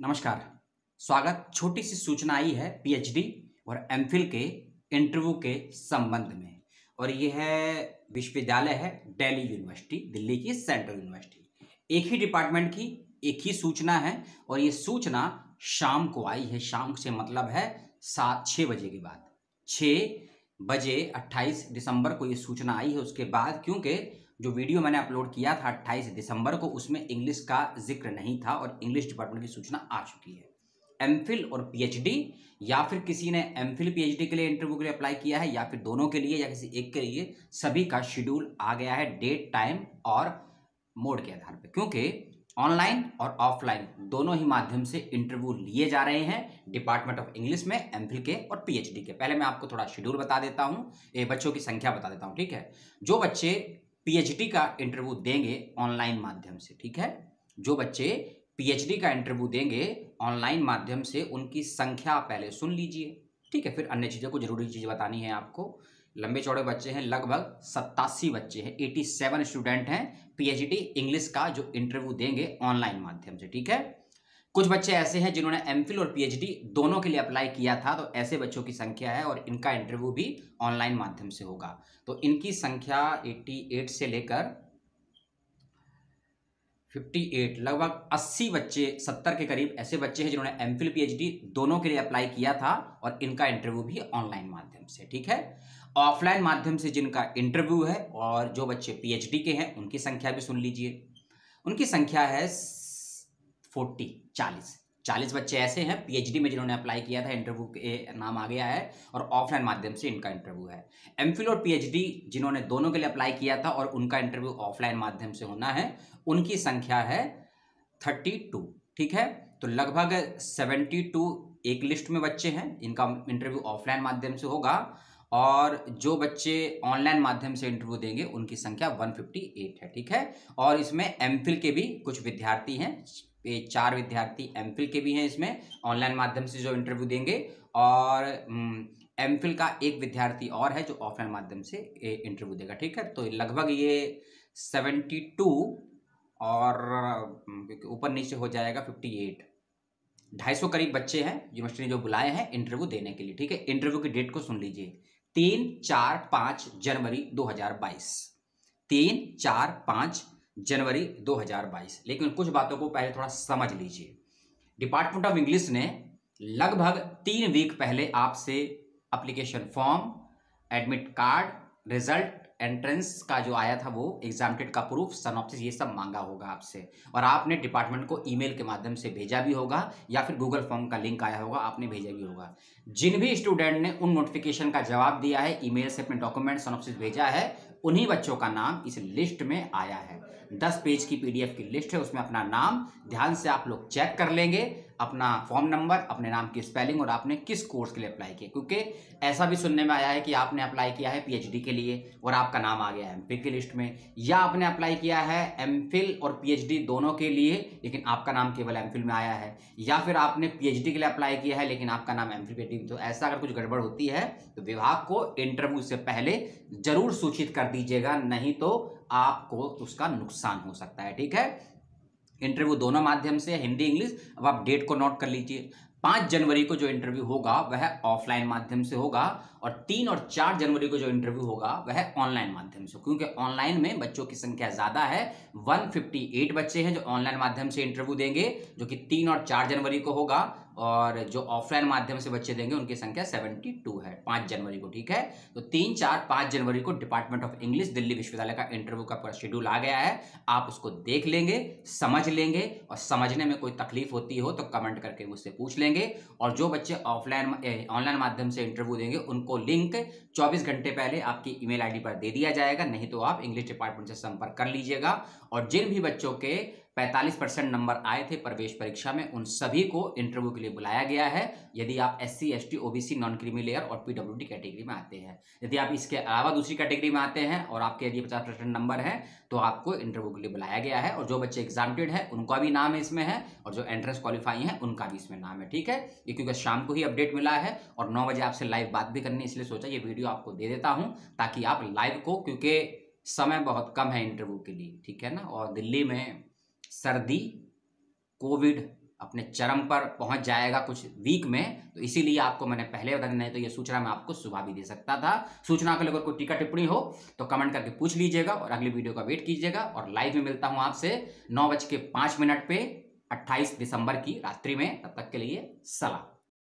नमस्कार। स्वागत। छोटी सी सूचना आई है पीएचडी और एमफिल के इंटरव्यू के संबंध में। और यह है विश्वविद्यालय है दिल्ली यूनिवर्सिटी दिल्ली की सेंट्रल यूनिवर्सिटी एक ही डिपार्टमेंट की एक ही सूचना है और ये सूचना शाम को आई है। शाम से मतलब है सात छः बजे के बाद। छः बजे 28 दिसंबर को ये सूचना आई है उसके बाद, क्योंकि जो वीडियो मैंने अपलोड किया था 28 दिसंबर को, उसमें इंग्लिश का ज़िक्र नहीं था और इंग्लिश डिपार्टमेंट की सूचना आ चुकी है। एमफिल और पीएचडी या फिर किसी ने एमफिल पीएचडी के लिए इंटरव्यू के लिए अप्लाई किया है, या फिर दोनों के लिए, या किसी एक के लिए, सभी का शेड्यूल आ गया है डेट टाइम और मोड के आधार पर क्योंकि ऑनलाइन और ऑफलाइन दोनों ही माध्यम से इंटरव्यू लिए जा रहे हैं डिपार्टमेंट ऑफ़ इंग्लिश में एमफिल के और पीएचडी के। पहले मैं आपको थोड़ा शेड्यूल बता देता हूँ बच्चों की संख्या बता देता हूँ, ठीक है? जो बच्चे पीएचडी का इंटरव्यू देंगे ऑनलाइन माध्यम से, ठीक है? जो बच्चे पीएचडी का इंटरव्यू देंगे ऑनलाइन माध्यम से, उनकी संख्या पहले सुन लीजिए, ठीक है? फिर अन्य चीज़ों को ज़रूरी चीज़ बतानी है आपको। लंबे चौड़े बच्चे हैं, लगभग सत्तासी बच्चे हैं एटी सेवन स्टूडेंट हैं पीएचडी इंग्लिश का जो इंटरव्यू देंगे ऑनलाइन माध्यम से, ठीक है? कुछ बच्चे ऐसे हैं जिन्होंने एमफिल और पीएचडी दोनों के लिए अप्लाई किया था तो ऐसे बच्चों की संख्या है और इनका इंटरव्यू भी ऑनलाइन माध्यम से होगा। तो इनकी संख्या 88 से लेकर 58 लगभग 80 बच्चे 70 के करीब ऐसे बच्चे हैं जिन्होंने एमफिल पीएचडी दोनों के लिए अप्लाई किया था और इनका इंटरव्यू भी ऑनलाइन माध्यम से, ठीक है? ऑफलाइन माध्यम से जिनका इंटरव्यू है और जो बच्चे पीएचडी के हैं, उनकी संख्या भी सुन लीजिए। उनकी संख्या है फोर्टी, चालीस। चालीस बच्चे ऐसे हैं पीएचडी में जिन्होंने अप्लाई किया था इंटरव्यू के नाम आ गया है, और ऑफलाइन माध्यम से इनका इंटरव्यू है। एमफिल और पीएचडी जिन्होंने दोनों के लिए अप्लाई किया था, और उनका इंटरव्यू ऑफलाइन माध्यम से होना है, उनकी संख्या है थर्टी टू ठीक है? तो लगभग सेवेंटी टू एक लिस्ट में बच्चे हैं, इनका इंटरव्यू ऑफलाइन माध्यम से होगा, और जो बच्चे ऑनलाइन माध्यम से इंटरव्यू देंगे, उनकी संख्या 158 है, ठीक है? और इसमें एमफिल के भी कुछ विद्यार्थी हैं चार विद्यार्थी एम के भी हैं इसमें ऑनलाइन माध्यम से जो इंटरव्यू देंगे और एम का एक विद्यार्थी और है जो ऑफलाइन माध्यम से इंटरव्यू देगा, ठीक है? तो लगभग ये सेवेंटी टू और ऊपर नीचे हो जाएगा फिफ्टी एट ढाई सौ करीब बच्चे हैं यूनिवर्सिटी ने जो बुलाए हैं इंटरव्यू देने के लिए, ठीक है? इंटरव्यू की डेट को सुन लीजिए। तीन चार पाँच जनवरी दो हज़ार बाईस। तीन चार पाँच जनवरी 2022 लेकिन कुछ बातों को पहले थोड़ा समझ लीजिए। डिपार्टमेंट ऑफ़ इंग्लिश ने लगभग तीन वीक पहले आपसे application form admit card result entrance का जो आया था वो एग्जामटेड का प्रूफ सनॉप्सिस ये सब मांगा होगा आपसे। और आपने डिपार्टमेंट को ईमेल के माध्यम से भेजा भी होगा या फिर गूगल फॉर्म का लिंक आया होगा, आपने भेजा भी होगा। जिन भी स्टूडेंट ने उन नोटिफिकेशन का जवाब दिया है ईमेल से अपने डॉक्यूमेंट सनॉप्सिस भेजा है उन्हीं बच्चों का नाम इस लिस्ट में आया है। दस पेज की पीडीएफ की लिस्ट है, उसमें अपना नाम, ध्यान से आप लोग चेक कर लेंगे, अपना फॉर्म नंबर, अपने नाम की स्पेलिंग और आपने किस कोर्स के लिए अप्लाई किया। क्योंकि ऐसा भी सुनने में आया है कि आपने अप्लाई किया है पीएचडी के लिए और आपका नाम आ गया है एमफिल की लिस्ट में, या आपने अप्लाई किया है एमफिल और पीएचडी दोनों के लिए, लेकिन आपका नाम केवल एमफिल में आया है, या फिर आपने पीएचडी के लिए अप्लाई किया है, लेकिन आपका नाम एमफिल पीएचडी तो ऐसा अगर कुछ गड़बड़ होती है तो विभाग को इंटरव्यू से पहले ज़रूर सूचित कर दीजिएगा, नहीं तो आपको उसका नुकसान हो सकता है, ठीक है? इंटरव्यू दोनों माध्यम से हिंदी, इंग्लिश। अब आप डेट को नोट कर लीजिए। पाँच जनवरी को जो इंटरव्यू होगा, वह ऑफलाइन माध्यम से होगा और तीन और चार जनवरी को जो इंटरव्यू होगा, वह ऑनलाइन माध्यम से। क्योंकि ऑनलाइन में बच्चों की संख्या ज़्यादा है 158 बच्चे हैं जो ऑनलाइन माध्यम से इंटरव्यू देंगे, जो कि तीन और चार जनवरी को होगा। और जो ऑफलाइन माध्यम से बच्चे देंगे, उनकी संख्या 72 है, पाँच जनवरी को, ठीक है? तो तीन, चार, पाँच जनवरी को डिपार्टमेंट ऑफ़ इंग्लिश दिल्ली विश्वविद्यालय का इंटरव्यू का शेड्यूल आ गया है। आप उसको देख लेंगे, समझ लेंगे और समझने में कोई तकलीफ़ होती हो तो कमेंट करके मुझसे पूछ लेंगे और जो बच्चे ऑफलाइन ऑनलाइन माध्यम से इंटरव्यू देंगे, उनको लिंक 24 घंटे पहले आपकी ईमेल आईडी पर दे दिया जाएगा, नहीं तो आप इंग्लिश डिपार्टमेंट से संपर्क कर लीजिएगा। और जिन भी बच्चों के 45 परसेंट नंबर आए थे प्रवेश परीक्षा में। उन सभी को इंटरव्यू के लिए बुलाया गया है। यदि आप S C S T OBC non creamy layer और पीडब्ल्यूडी कैटेगरी में आते हैं। यदि आप इसके अलावा दूसरी कैटेगरी में आते हैं और आपके यदि पचास परसेंट नंबर है तो आपको इंटरव्यू के लिए बुलाया गया है। और जो बच्चे एग्जामटेड है, उनका भी नाम है इसमें है और जो एंट्रेंस क्वालिफाई है, उनका भी इसमें नाम है। ठीक है? ये क्योंकि शाम को ही अपडेट मिला है और नौ बजे आपसे लाइव बात भी करनी इसलिए सोचा ये वीडियो आपको दे देता हूँ ताकि आप लाइव को, क्योंकि समय बहुत कम है इंटरव्यू के लिए। ठीक है ना? और दिल्ली में सर्दी, कोविड अपने चरम पर पहुँच जाएगा कुछ वीक में तो इसीलिए आपको मैंने पहले बता नहीं तो ये सूचना मैं आपको सुबह भी दे सकता था। सूचना को लेकर कोई टीका टिप्पणी हो तो कमेंट करके पूछ लीजिएगा और अगली वीडियो का वेट कीजिएगा। और लाइव में मिलता हूँ आपसे नौ बज के पाँच मिनट पे, अट्ठाईस दिसंबर की रात्रि में। तब तक के लिए सलाह